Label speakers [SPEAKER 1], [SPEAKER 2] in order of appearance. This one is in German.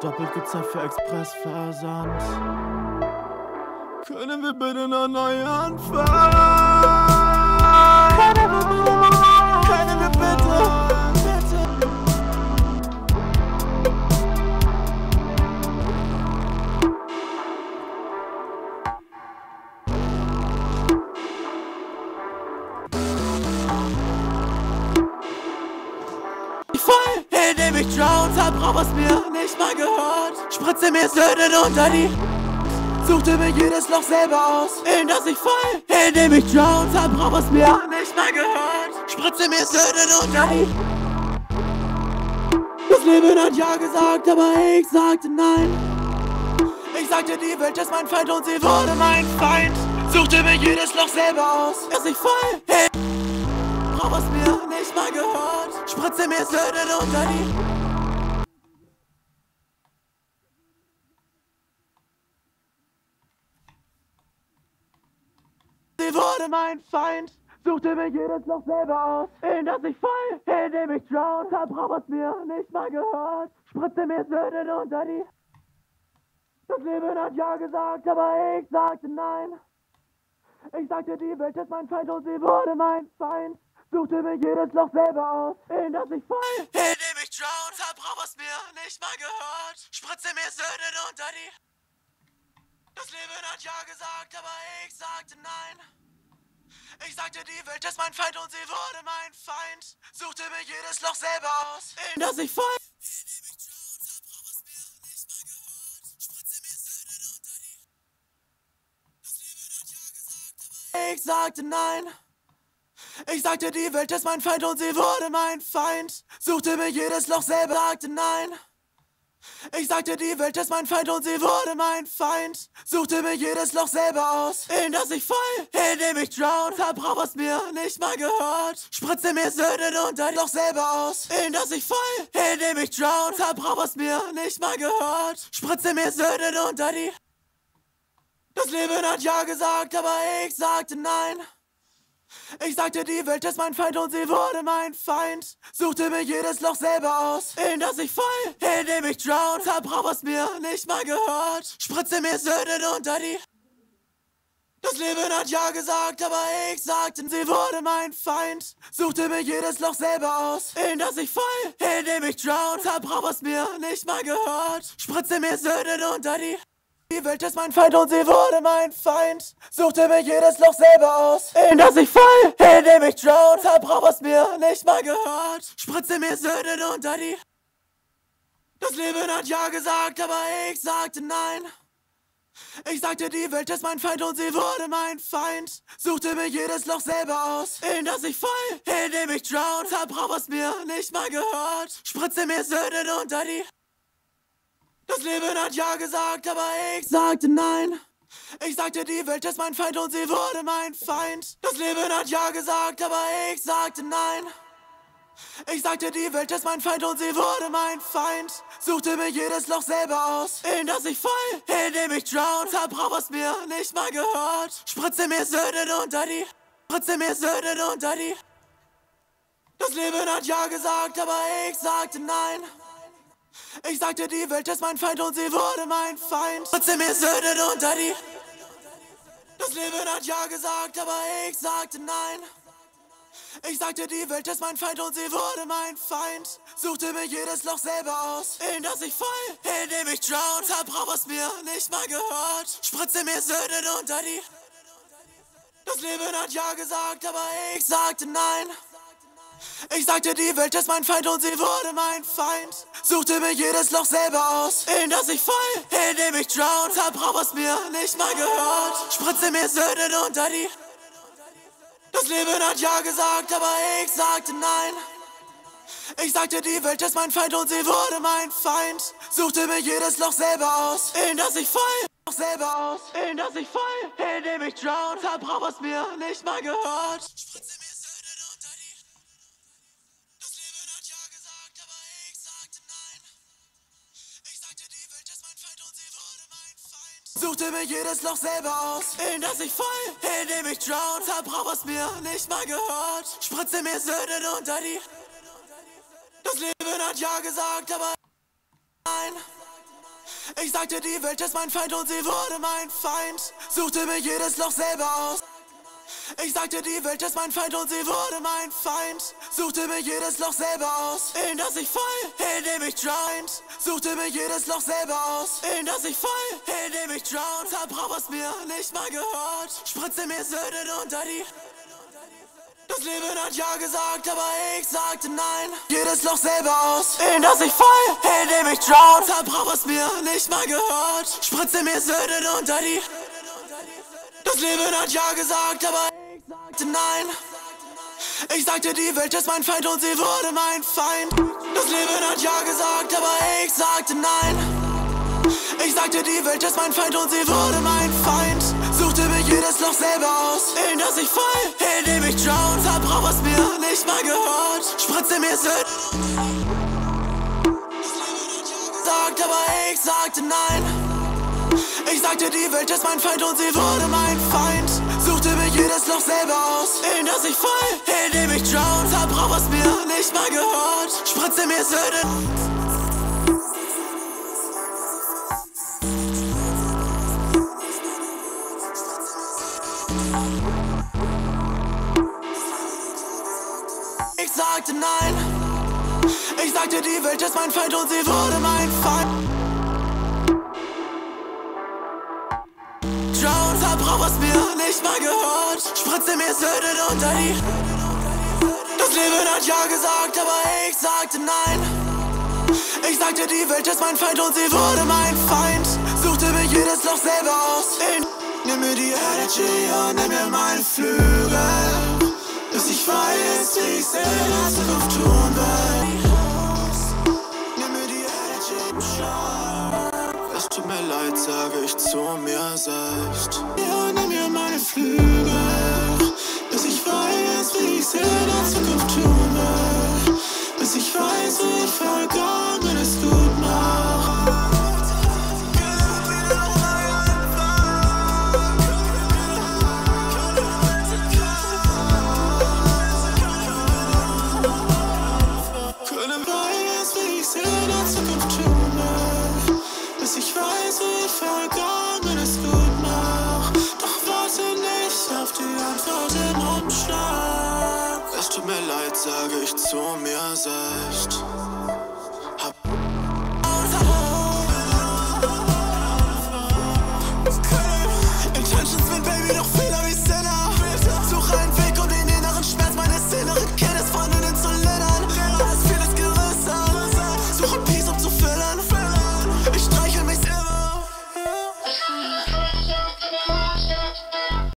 [SPEAKER 1] doppelt gezahlt für Expressversand. Können wir bitte noch neu anfangen? Indem ich drown, verbrauch was mir nicht mal gehört. Spritze mir Söhnen unter die Suchte mir jedes Loch selber aus, in das ich fall. Indem ich drown, verbrauch was mir nicht mal gehört. Spritze mir Söhnen unter die Das Leben hat ja gesagt, aber ich sagte nein. Ich sagte, die Welt ist mein Feind und sie wurde mein Feind. Suchte mir jedes Loch selber aus, dass ich fall. Hey. Brauch was mir nicht mal gehört. Spritze mir Söhnen unter die wurde mein Feind, suchte mir jedes Loch selber aus, in das ich fall, indem ich drown, verbrauch was mir nicht mal gehört, spritze mir Söhnen unter die. Das Leben hat ja gesagt, aber ich sagte nein. Ich sagte, die Welt ist mein Feind und sie wurde mein Feind. Suchte mir jedes Loch selber aus, in das ich fall. Indem ich drown, verbrauch was mir nicht mal gehört, spritze mir Söhnen unter die. Das Leben hat ja gesagt, aber ich sagte nein. Ich sagte, die Welt ist mein Feind und sie wurde mein Feind. Suchte mir jedes Loch selber aus, in das ich fall. Ich sagte nein. Ich sagte, die Welt ist mein Feind und sie wurde mein Feind. Suchte mir jedes Loch selber, sagte nein. Ich sagte, die Welt ist mein Feind und sie wurde mein Feind. Suchte mir jedes Loch selber aus, in das ich fall, indem ich drown. Verbrauch was mir nicht mal gehört. Spritze mir Söhnen unter die Loch selber aus, in das ich fall, indem ich drown. Verbrauch was mir nicht mal gehört. Spritze mir Söhnen unter die. Das Leben hat ja gesagt, aber ich sagte nein. Ich sagte, die Welt ist mein Feind und sie wurde mein Feind. Suchte mir jedes Loch selber aus, in das ich fall, indem ich drown. Verbrauch was mir nicht mal gehört. Spritze mir Söhnen unter die. Das Leben hat ja gesagt, aber ich sagte, sie wurde mein Feind. Suchte mir jedes Loch selber aus, in das ich fall, indem ich drown. Verbrauch was mir nicht mal gehört. Spritze mir Söhnen unter die. Die Welt ist mein Feind und sie wurde mein Feind. Suchte mir jedes Loch selber aus, in das ich fall, indem ich drown. Verbrauch was mir nicht mal gehört. Spritze mir Söhnen unter die. Das Leben hat ja gesagt, aber ich sagte nein. Ich sagte, die Welt ist mein Feind und sie wurde mein Feind. Suchte mir jedes Loch selber aus, in das ich fall, indem ich drown. Verbrauch was mir nicht mal gehört. Spritze mir Söhnen unter die. Das Leben hat ja gesagt, aber ich sagte nein. Ich sagte, die Welt ist mein Feind und sie wurde mein Feind. Das Leben hat ja gesagt, aber ich sagte nein. Ich sagte, die Welt ist mein Feind und sie wurde mein Feind. Suchte mir jedes Loch selber aus, in das ich fall, indem ich drown. Verbrauch was mir nicht mal gehört. Spritze mir Söhnen unter die. Spritze mir Söhnen unter die. Das Leben hat ja gesagt, aber ich sagte nein. Ich sagte, die Welt ist mein Feind und sie wurde mein Feind. Spritze mir Söhnen unter die. Das Leben hat ja gesagt, aber ich sagte nein. Ich sagte, die Welt ist mein Feind und sie wurde mein Feind. Suchte mir jedes Loch selber aus, in das ich fall, indem ich drown. Verbrauch was mir nicht mal gehört. Spritze mir Söhnen unter die. Das Leben hat ja gesagt, aber ich sagte nein. Ich sagte, die Welt ist mein Feind und sie wurde mein Feind. Suchte mir jedes Loch selber aus, in das ich fall, indem ich drown. Verbrauch was mir nicht mal gehört. Spritze mir Söhnen unter die. Das Leben hat ja gesagt, aber ich sagte nein. Ich sagte, die Welt ist mein Feind und sie wurde mein Feind. Suchte mir jedes Loch selber aus, in das ich fall. Selber aus, in das ich fall, indem ich drown. Verbrauch was mir nicht mal gehört. Spritze mir Suchte mir jedes Loch selber aus, in das ich fall, indem ich drown. Verbrauch was mir nicht mal gehört. Spritze mir Söhnen unter die. Das Leben hat ja gesagt, aber nein. Ich sagte, die Welt ist mein Feind und sie wurde mein Feind. Suchte mir jedes Loch selber aus. Ich sagte, die Welt ist mein Feind und sie wurde mein Feind. Suchte mir jedes Loch selber aus, in das ich fall, in dem ich drowned. Suchte mir jedes Loch selber aus, in das ich fall, in dem ich drowned. Hab was mir nicht mal gehört. Spritze mir Söhne unter die das Leben hat ja gesagt, aber ich sagte nein. Jedes Loch selber aus, in das ich fall, in dem ich drown. Hab was mir nicht mal gehört. Spritze mir Söhne unter die. Das Leben hat ja gesagt, aber nein. Ich sagte, die Welt ist mein Feind und sie wurde mein Feind. Das Leben hat ja gesagt, aber ich sagte nein. Ich sagte, die Welt ist mein Feind und sie wurde mein Feind. Suchte mir jedes Loch selber aus, in das ich fall, in dem ich drown. Hab was mir nicht mal gehört. Spritze mir Sünd. Sagt, aber ich sagte nein. Ich sagte, die Welt ist mein Feind und sie wurde mein Feind. Mir jedes Loch selber aus, in das ich fall, in dem ich drown. Hab was mir nicht mal gehört. Spritze mir Sünd. Ich sagte nein. Ich sagte, die Welt ist mein Feind und sie wurde mein Feind. Hab was mir nicht mal gehört. Spritze mir Söhne unter die. Das Leben hat ja gesagt, aber ich sagte nein. Ich sagte, die Welt ist mein Feind und sie wurde mein Feind. Suchte mir jedes Loch selber aus. In Nimm mir die Energy und nimm mir meinen Flügel. Bis ich weiß, wie ich's in der Zukunft tun will. Nimm mir die Energy. Es tut mir leid, sage ich zu mir selbst. Bis ich weiß, wie ich's in der Zukunft tun will. Bis ich weiß, wie ich Vergangenes sage ich zu mir selbst.